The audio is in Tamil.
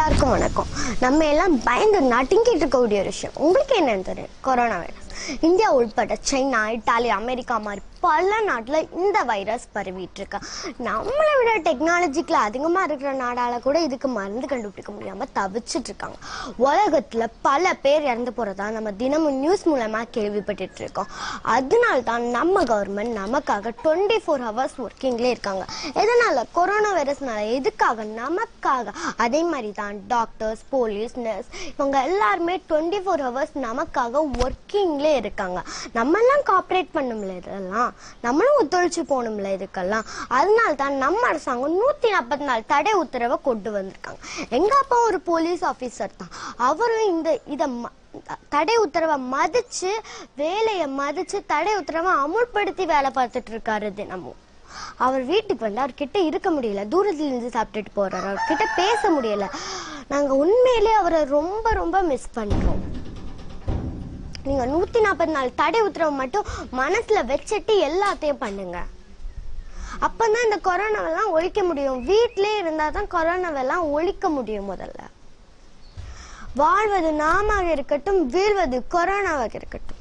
எல்லாருக்கும் வணக்கம். நம்ம எல்லாம் பயந்து நடுங்கிட்டு இருக்கக்கூடிய ஒரு விஷயம். உங்களுக்கு என்னன்னு தெரியும். கொரோனா வைரஸ் இந்தியா உட்பட சைனா இட்டாலி அமெரிக்கா மாதிரி பல நாட்டில் இந்த வைரஸ் பரவிட்டு இருக்கு நம்மளை விட டெக்னாலஜிக்கில் அதிகமாக இருக்கிற நாடால கூட இதுக்கு மருந்து கண்டுபிடிக்க முடியாம தவிச்சிட்டு இருக்காங்க உலகத்துல பல பேர் இறந்து போறதா நம்ம தினமும் நியூஸ் மூலமா கேள்விப்பட்டுட்டு இருக்கோம் அதனால தான் நம்ம கவர்மெண்ட் நமக்காக டுவெண்ட்டி ஃபோர் ஹவர்ஸ் ஒர்க்கிங்லேயே இருக்காங்க. எதனால? கொரோனா வைரஸ்னால எதுக்காக? நமக்காக. அதே மாதிரி தான் டாக்டர்ஸ் போலீஸ் நர்ஸ் இவங்க எல்லாருமே டுவெண்ட்டி ஃபோர் ஹவர்ஸ் நமக்காக ஒர்க்கிங்லேயே இருக்காங்க. நம்மெல்லாம் காப்ரேட் காப்பரேட் பண்ணும்ல இதெல்லாம் நம்மளும் ஒத்துழைச்சு போகணும்ல இதுக்கெல்லாம். அதனால தான் நம்ம அரசாங்கம் நூத்தி நாற்பத்தி நாலு தடை உத்தரவை கொண்டு வந்திருக்காங்க. எங்க அப்பா ஒரு போலீஸ் ஆபீசர் தான். அவரும் இந்த இதை ம- தடை உத்தரவை மதிச்சு வேலையை மதிச்சு தடை உத்தரவை அமுல்படுத்தி வேலை பார்த்துட்டு இருக்காரு தினமும். அவர் வீட்டுக்கு வந்து அவர்கிட்ட இருக்க முடியல. தூரத்துல இருந்து சாப்பிட்டுட்டு போறாரு. அவர்கிட்ட பேச முடியல. நாங்க உண்மையிலே அவரை ரொம்ப ரொம்ப மிஸ் பண்றோம். நீங்க நூத்தி நாற்பத்தி நாலு தடை உத்தரவு மட்டும் மனசுல வச்சுட்டு எல்லாத்தையும் பண்ணுங்க. அப்பதான் இந்த கொரோனாவெல்லாம் ஒழிக்க முடியும். வீட்டிலே இருந்தா தான் கொரோனாவெல்லாம் ஒழிக்க முடியும் முதல்ல. வாழ்வது நாமாக இருக்கட்டும் வீழ்வது கொரோனாவாக இருக்கட்டும்.